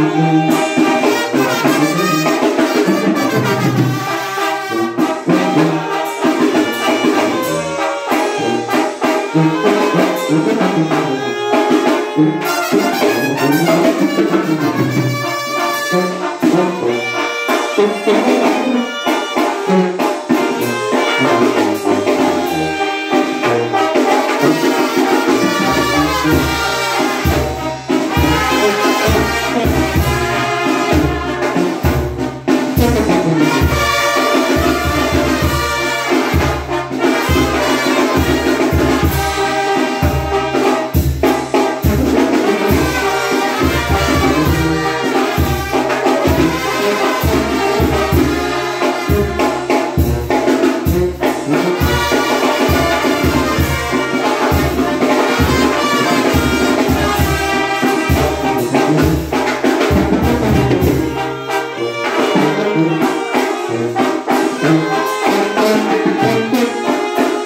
Música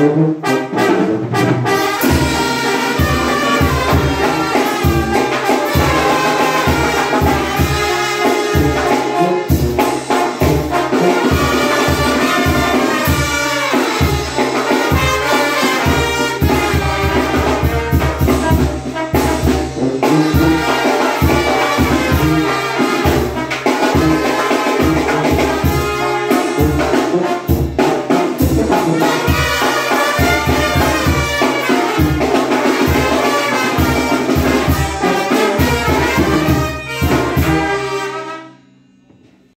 Mm-hmm.